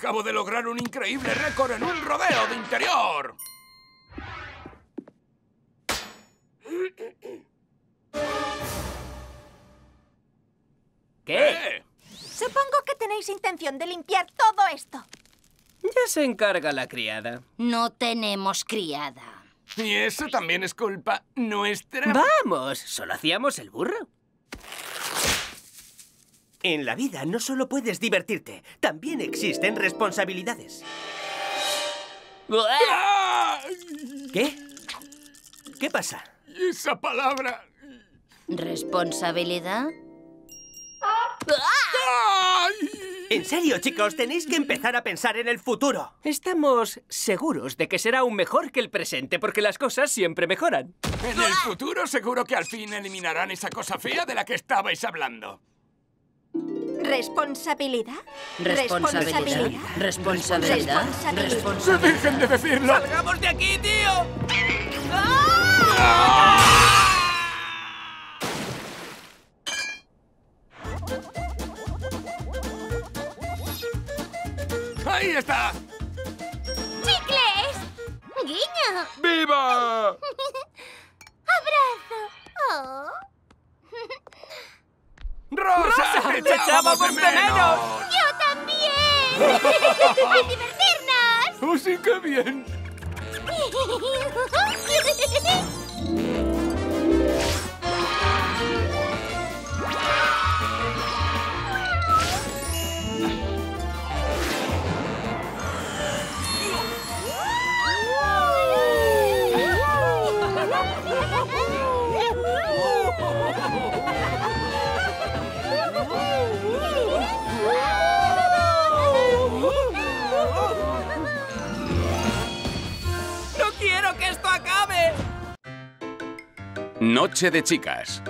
Acabo de lograr un increíble récord en un rodeo de interior. ¿Qué? ¿Eh? Supongo que tenéis intención de limpiar todo esto. Ya se encarga la criada. No tenemos criada. Y eso también es culpa nuestra. ¡Vamos! Solo hacíamos el burro. En la vida no solo puedes divertirte, también existen responsabilidades. ¿Qué? ¿Qué pasa? Esa palabra. ¿Responsabilidad? En serio, chicos, tenéis que empezar a pensar en el futuro. Estamos seguros de que será aún mejor que el presente, porque las cosas siempre mejoran. En el futuro seguro que al fin eliminarán esa cosa fea de la que estabais hablando. ¿Responsabilidad? Responsabilidad. Responsabilidad. Responsabilidad. ¡Dejen de decirlo! ¡Salgamos de aquí, tío! ¡Ahí está! ¡Rosa! ¡Te echábamos de menos! ¡Yo también! ¡A divertirnos! ¡Oh, sí, qué bien! ¡No quiero que esto acabe! Noche de chicas.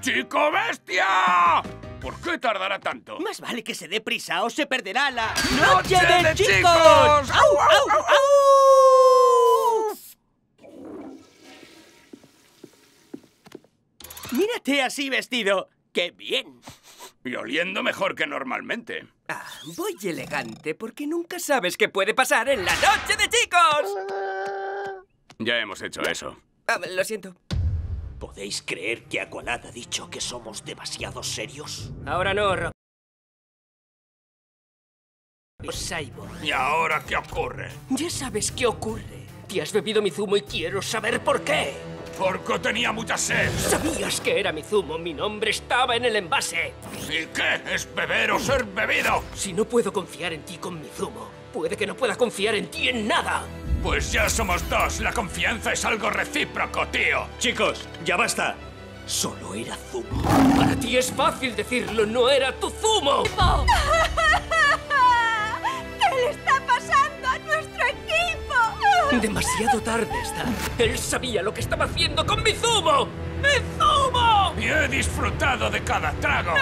¡Chico bestia! ¿Por qué tardará tanto? Más vale que se dé prisa o se perderá la ¡Noche de chicos! ¡Au, au, au! Mírate así vestido. ¡Qué bien! Y oliendo mejor que normalmente. Ah, voy elegante porque nunca sabes qué puede pasar en la noche de chicos. Ya hemos hecho eso. Ah, lo siento. ¿Podéis creer que Aqualad ha dicho que somos demasiado serios? Ahora no, Rob. Cyborg. ¿Y ahora qué ocurre? Ya sabes qué ocurre. Te has bebido mi zumo y quiero saber por qué. Porque tenía mucha sed. Sabías que era mi zumo, mi nombre estaba en el envase. ¿Y qué? ¿Es beber o ser bebido? Si no puedo confiar en ti con mi zumo, puede que no pueda confiar en ti en nada. Pues ya somos dos. La confianza es algo recíproco, tío. Chicos, ya basta. Solo era zumo. Para ti es fácil decirlo, no era tu zumo. ¿Qué le está pasando a nuestro equipo? Demasiado tarde está. Él sabía lo que estaba haciendo con mi zumo. ¡Mi zumo! Y he disfrutado de cada trago.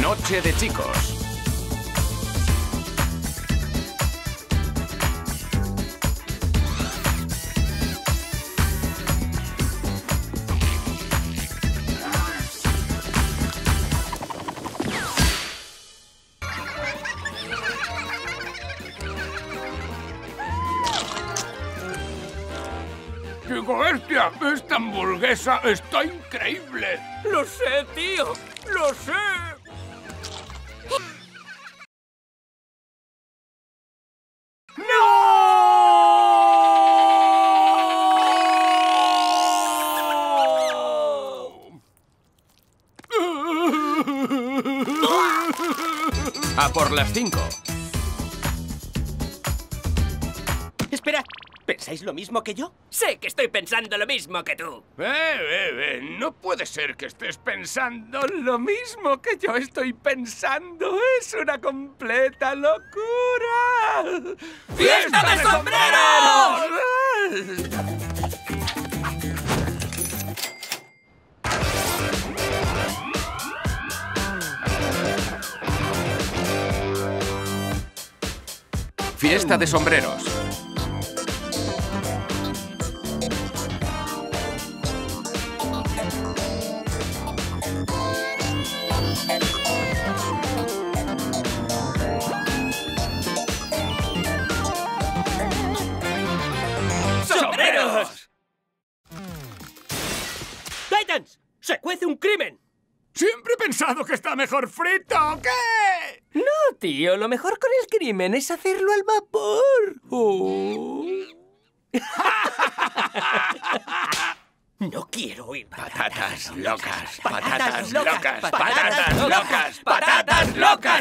Noche de chicos. Este Esta hamburguesa está increíble. Lo sé, tío. Lo sé. A por las cinco. ¿Pensáis lo mismo que yo? Sé que estoy pensando lo mismo que tú. Eh, eh, eh, no puede ser que estés pensando lo mismo que yo estoy pensando. Es una completa locura. ¡Fiesta de sombreros! Fiesta de sombreros. Un crimen. Siempre he pensado que está mejor frito, ¿qué? No, tío, lo mejor con el crimen es hacerlo al vapor. Oh. no quiero oír Patatas locas, Patatas patatas locas, locas, patatas patatas locas, locas, patatas locas,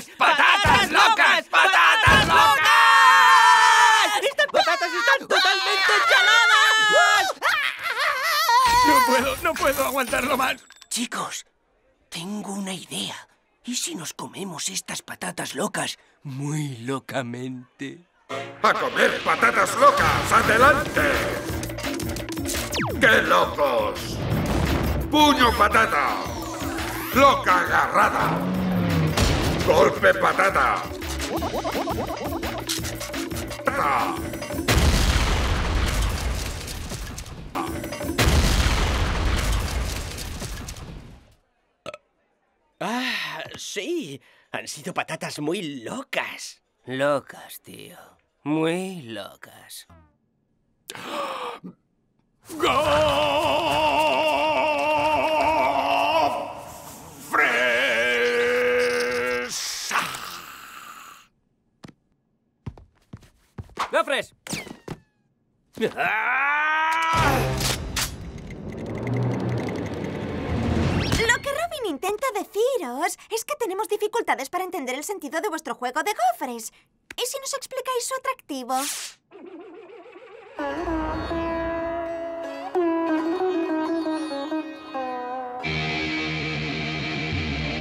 puedo, no puedo aguantarlo más. Chicos, tengo una idea. ¿Y si nos comemos estas patatas locas muy locamente? ¡A comer patatas locas! ¡Adelante! ¡Qué locos! ¡Puño patata! ¡Loca agarrada! ¡Golpe patata! ¡Patata! Ah, sí. Han sido patatas muy locas. Locas, tío. Muy locas. Robin intenta deciros es que tenemos dificultades para entender el sentido de vuestro juego de gofres. ¿Y si nos explicáis su atractivo?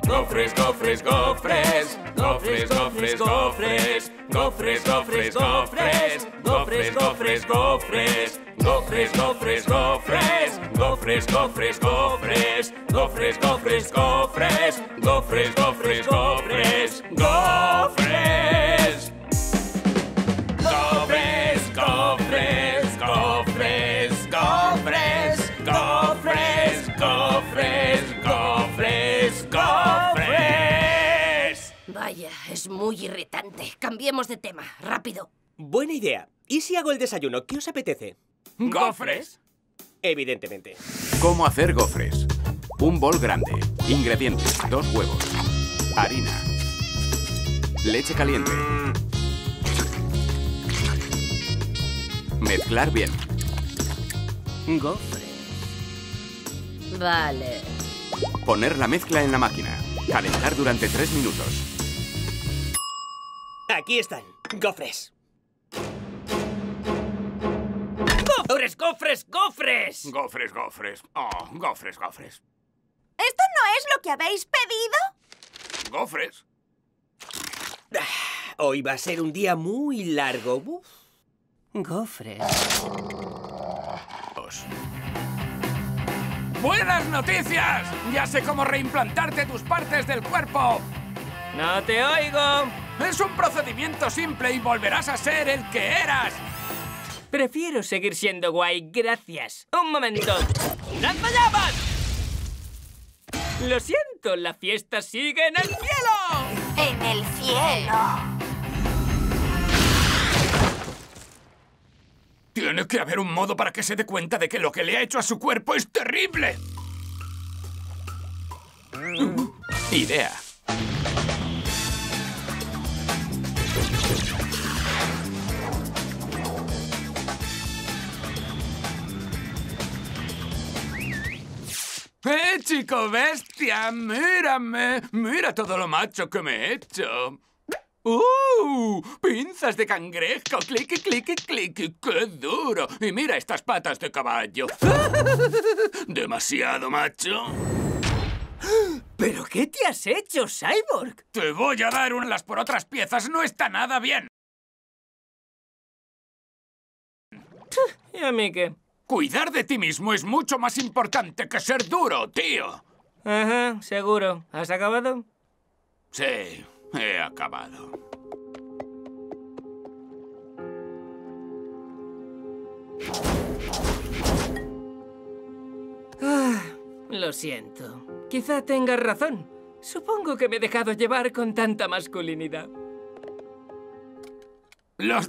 Gofres, gofres, gofres, gofres, gofres, gofres, gofres, gofres, gofres, gofres, gofres, gofres, gofres, gofres, gofres, gofres, gofres, gofres, gofres, gofres, gofres, gofres, gofres, gofres, gofres. Gofres, gofres, gofres, gofres, gofres, gofres, gofres, gofres. Vaya, es muy irritante. Cambiemos de tema, rápido. Buena idea. ¿Y si hago el desayuno? ¿Qué os apetece? ¿Gofres? Evidentemente. ¿Cómo hacer gofres? Un bol grande. Ingredientes: dos huevos, harina, leche caliente. Mezclar bien. Gofres. Vale. Poner la mezcla en la máquina. Calentar durante tres minutos. Aquí están. Gofres. ¡Gofres, gofres, gofres! Gofres, gofres. Oh, gofres, gofres. ¿Esto no es lo que habéis pedido? Gofres. Hoy va a ser un día muy largo. Uf. Gofres. ¡Buenas noticias! Ya sé cómo reimplantarte tus partes del cuerpo. ¡No te oigo! Es un procedimiento simple y volverás a ser el que eras. Prefiero seguir siendo guay, gracias. Un momento. ¡Lanzallamas! Lo siento, la fiesta sigue en el cielo. En el cielo. Tiene que haber un modo para que se dé cuenta de que lo que le ha hecho a su cuerpo es terrible. Idea. ¡Eh, chico bestia! ¡Mírame! ¡Mira todo lo macho que me he hecho! ¡Uh! ¡Pinzas de cangrejo! ¡Cliqui, cliqui, cliqui! ¡Qué duro! Y mira estas patas de caballo. ¿Demasiado macho? ¿Pero qué te has hecho, Cyborg? Te voy a dar unas por otras piezas. No está nada bien. ¿Y a mí qué? Cuidar de ti mismo es mucho más importante que ser duro, tío. Ajá, seguro. ¿Has acabado? Sí, he acabado. Lo siento. Quizá tengas razón. Supongo que me he dejado llevar con tanta masculinidad. Los